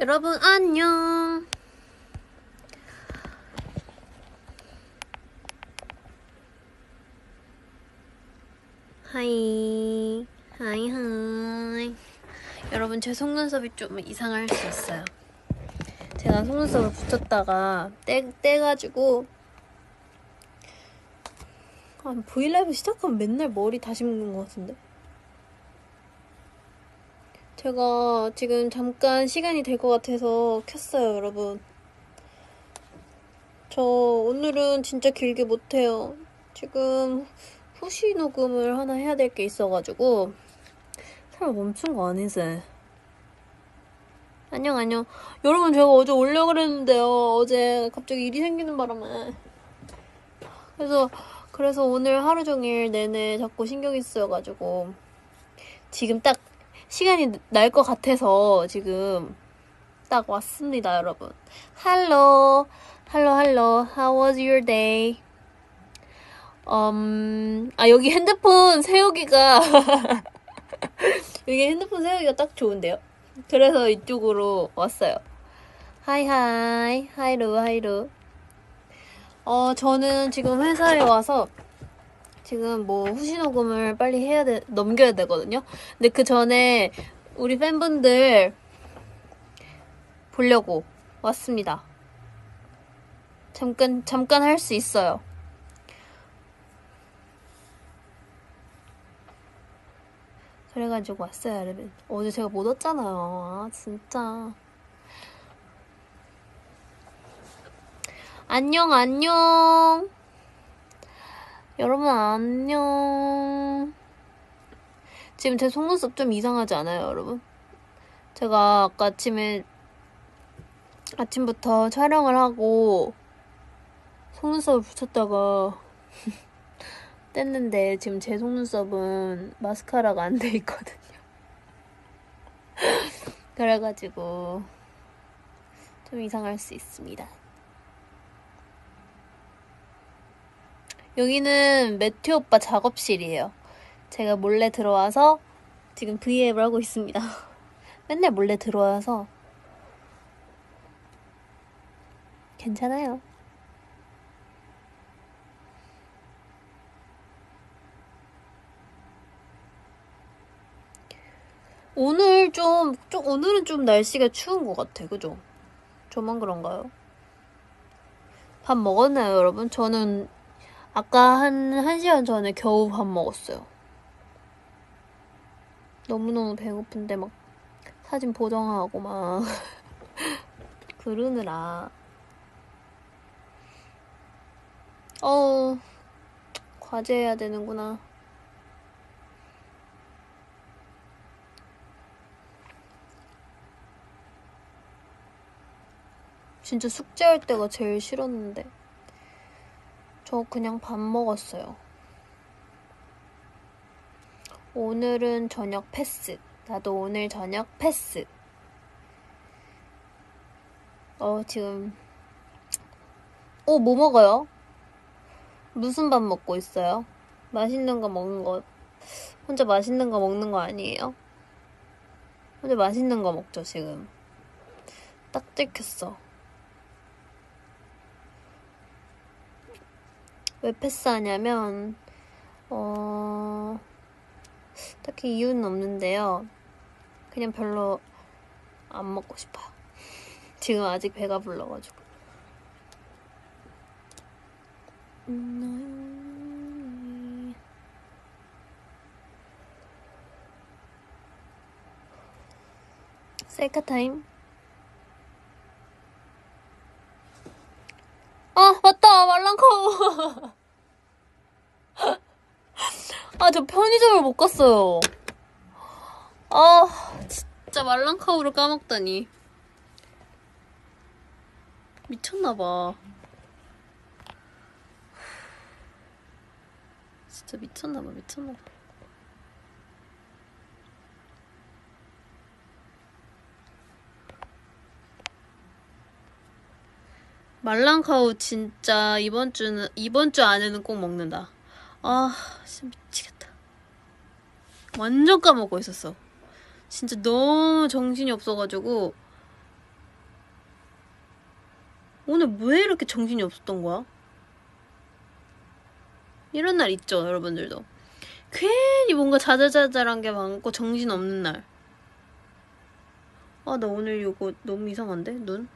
여러분 안녕. Hi hi hi. 여러분 제 속눈썹이 좀 이상할 수 있어요. 제가 속눈썹을 붙였다가 떼 떼가지고 아, 브이라이브 시작하면 맨날 머리 다시 묶는 것 같은데. 제가 지금 잠깐 시간이 될 것 같아서 켰어요, 여러분. 저 오늘은 진짜 길게 못해요. 지금 후시 녹음을 하나 해야 될 게 있어가지고 설마 멈춘 거 아니지? 안녕 안녕. 여러분 제가 어제 올려 그랬는데요. 어제 갑자기 일이 생기는 바람에 그래서 그래서 오늘 하루 종일 내내 자꾸 신경이 쓰여가지고 지금 딱 시간이 날 것 같아서 지금 딱 왔습니다, 여러분. Hello, hello, hello. How was your day? 음, 아 여기 핸드폰 세우기가 여기 핸드폰 세우기가 딱 좋은데요. 그래서 이쪽으로 왔어요. Hi hi 하이루 하이루. 어 저는 지금 회사에 와서 지금 뭐 후시 녹음을 빨리 해야 돼 넘겨야 되거든요. 근데 그 전에 우리 팬분들 보려고 왔습니다. 잠깐 잠깐 할 수 있어요. 그래가지고 왔어요, 여러분. 어제 제가 못 왔잖아요. 아, 진짜. 안녕, 안녕. 여러분, 안녕. 지금 제 속눈썹 좀 이상하지 않아요, 여러분? 제가 아까 아침에, 아침부터 촬영을 하고, 속눈썹을 붙였다가, 뗐는데 지금 제 속눈썹은 마스카라가 안 돼 있거든요. 그래가지고 좀 이상할 수 있습니다. 여기는 매튜 오빠 작업실이에요. 제가 몰래 들어와서 지금 브이앱을 하고 있습니다. 맨날 몰래 들어와서 괜찮아요. 오늘 좀, 좀, 오늘은 좀 날씨가 추운 것 같아. 그죠? 저만 그런가요? 밥 먹었나요, 여러분? 저는 아까 한, 한 시간 전에 겨우 밥 먹었어요. 너무너무 배고픈데 막 사진 보정하고 막 그러느라. 어우, 과제해야 되는구나. 진짜 숙제할 때가 제일 싫었는데. 저 그냥 밥 먹었어요. 오늘은 저녁 패스. 나도 오늘 저녁 패스. 어, 지금. 어, 뭐 먹어요? 무슨 밥 먹고 있어요? 맛있는 거 먹는 거, 혼자 맛있는 거 먹는 거 아니에요? 혼자 맛있는 거 먹죠, 지금. 딱 찍혔어. 왜 패스하냐면, 어, 딱히 이유는 없는데요. 그냥 별로 안 먹고 싶어요. 지금 아직 배가 불러가지고. 셀카 타임. 아, 맞다! 말랑카우! 아, 저 편의점을 못 갔어요. 아, 진짜 말랑카우를 까먹다니. 미쳤나봐. 진짜 미쳤나봐, 미쳤나봐. 말랑카우 진짜 이번 주는 이번 주 안에는 꼭 먹는다. 아, 진짜 미치겠다. 완전 까먹고 있었어. 진짜 너무 정신이 없어가지고 오늘 왜 이렇게 정신이 없었던 거야? 이런 날 있죠, 여러분들도. 괜히 뭔가 자자자잘한 게 많고 정신 없는 날. 아, 나 오늘 이거 너무 이상한데? 눈?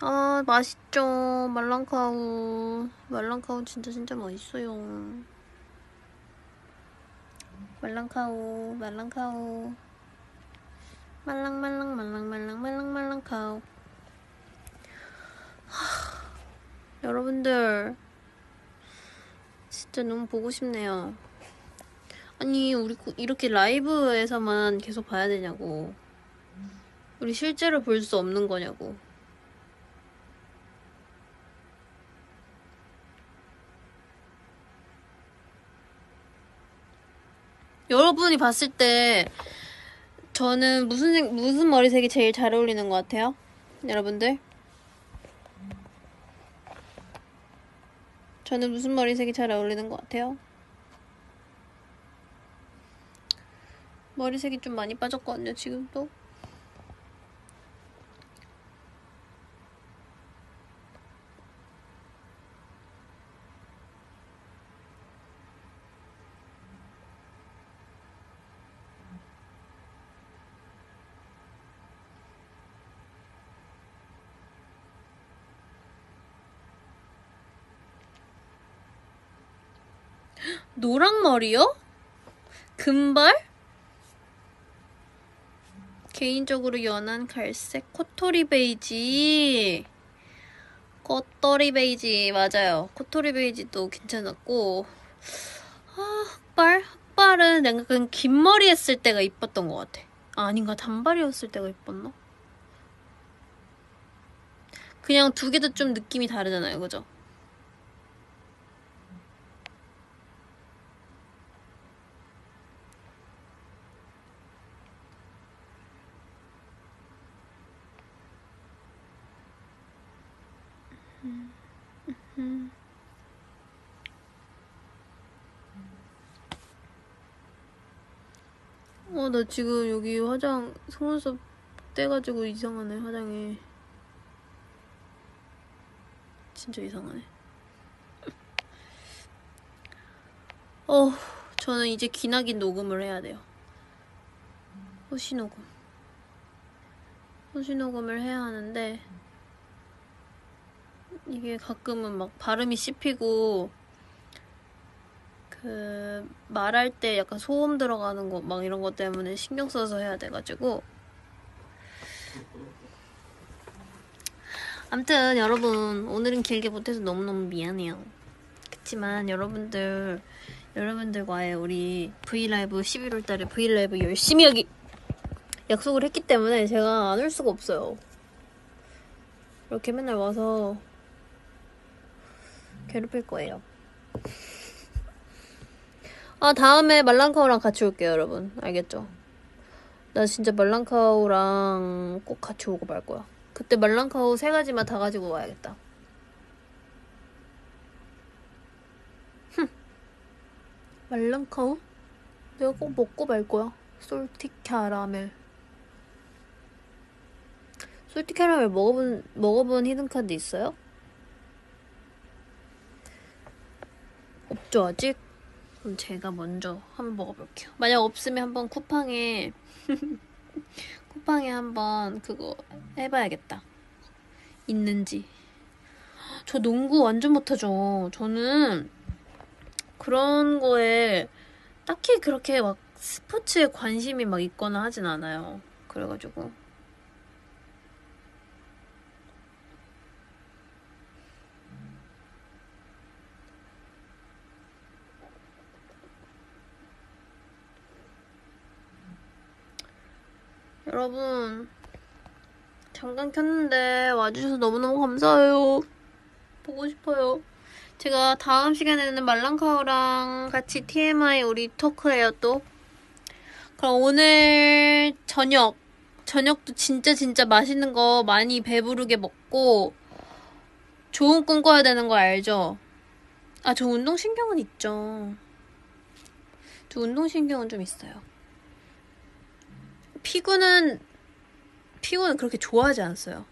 아, 맛있죠. 말랑카우. 말랑카우 진짜 진짜 맛있어요. 말랑카우, 말랑카우. 말랑말랑 말랑말랑 말랑말랑 카우. 여러분들 진짜 너무 보고 싶네요. 아니 우리 이렇게 라이브에서만 계속 봐야 되냐고. 우리 실제로 볼 수 없는 거냐고. 여러분이 봤을 때 저는 무슨 무슨 머리색이 제일 잘 어울리는 것 같아요? 여러분들? 저는 무슨 머리색이 잘 어울리는 것 같아요? 머리색이 좀 많이 빠졌거든요, 지금도. 노랑머리요? 금발? 개인적으로 연한 갈색 코토리 베이지 코토리 베이지 맞아요 코토리 베이지도 괜찮았고 아 흑발? 흑발은 약간 긴 머리 했을 때가 이뻤던 것 같아 아, 아닌가 단발이었을 때가 이뻤나? 그냥 두 개도 좀 느낌이 다르잖아요 그죠? 어, 나 지금 여기 화장 속눈썹 떼가지고 이상하네, 화장이. 진짜 이상하네. 어, 저는 이제 기나긴 녹음을 해야 돼요. 호시 녹음. 호시 녹음을 해야 하는데, 이게 가끔은 막 발음이 씹히고 그 말할 때 약간 소음 들어가는 거 막 이런 것 때문에 신경 써서 해야 돼가지고. 암튼 여러분 오늘은 길게 못해서 너무너무 미안해요. 그치만 여러분들 여러분들과의 우리 브이라이브 11월 달에 브이라이브 열심히 하기 약속을 했기 때문에 제가 안 올 수가 없어요. 이렇게 맨날 와서 괴롭힐 거예요. 아, 다음에 말랑카우랑 같이 올게요, 여러분. 알겠죠? 나 진짜 말랑카우랑 꼭 같이 오고 말 거야. 그때 말랑카우 세 가지만 다 가지고 와야겠다. 흠. 말랑카우? 내가 꼭 먹고 말 거야. 솔티 캐러멜. 솔티 캐러멜 먹어본, 먹어본 히든 카드 있어요? 없죠 아직? 그럼 제가 먼저 한번 먹어볼게요. 만약 없으면 한번 쿠팡에 쿠팡에 한번 그거 해봐야겠다. 있는지. 저 농구 완전 못하죠. 저는 그런 거에 딱히 그렇게 막 스포츠에 관심이 막 있거나 하진 않아요. 그래가지고 여러분 잠깐 켰는데 와주셔서 너무너무 감사해요. 보고 싶어요. 제가 다음 시간에는 말랑카우랑 같이 TMI 우리 토크해요 또. 그럼 오늘 저녁 저녁도 진짜 진짜 맛있는 거 많이 배부르게 먹고 좋은 꿈 꿔야 되는 거 알죠? 아, 저 운동신경은 있죠. 저 운동신경은 좀 있어요. 피구는 피구는 그렇게 좋아하지 않았어요.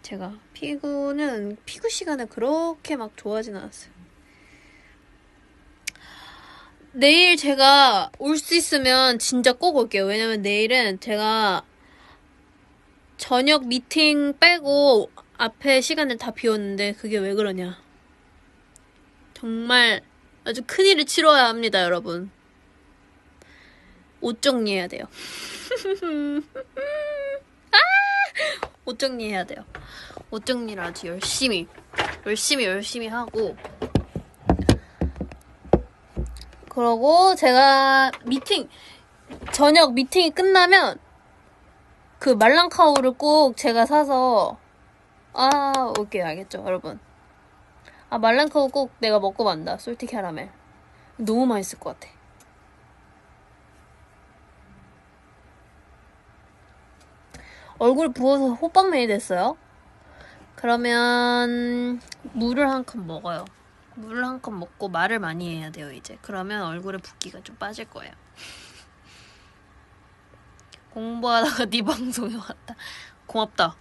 제가 피구는 피구 시간을 그렇게 막 좋아하진 않았어요. 내일 제가 올 수 있으면 진짜 꼭 올게요. 왜냐면 내일은 제가 저녁 미팅 빼고 앞에 시간을 다 비웠는데 그게 왜 그러냐. 정말 아주 큰일을 치러야 합니다, 여러분. 옷 정리해야 돼요. 아! 옷 정리해야 돼요. 옷 정리를 아주 열심히, 열심히, 열심히 하고. 그러고 제가 미팅, 저녁 미팅이 끝나면 그 말랑카우를 꼭 제가 사서, 아, 올게요. 알겠죠, 여러분? 아, 말랑카우 꼭 내가 먹고 만다. 솔티 캐러멜. 너무 맛있을 것 같아. 얼굴 부어서 호빵맨이 됐어요? 그러면 물을 한 컵 먹어요. 물을 한 컵 먹고 말을 많이 해야 돼요, 이제. 그러면 얼굴에 붓기가 좀 빠질 거예요. 공부하다가 네 방송에 왔다. 고맙다.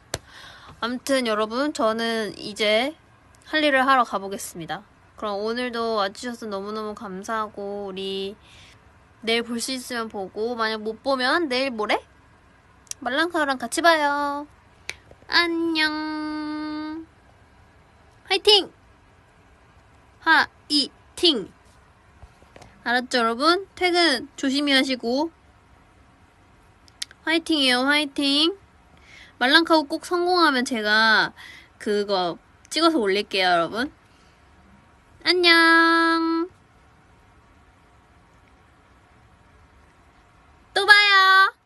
아무튼 여러분, 저는 이제 할 일을 하러 가보겠습니다. 그럼 오늘도 와주셔서 너무너무 감사하고, 우리 내일 볼 수 있으면 보고, 만약 못 보면 내일 모레? 말랑카랑 같이 봐요. 안녕. 화이팅! 화이팅! 알았죠, 여러분? 퇴근 조심히 하시고. 화이팅이에요, 화이팅! 말랑카우 꼭 성공하면 제가 그거 찍어서 올릴게요, 여러분. 안녕! 또 봐요!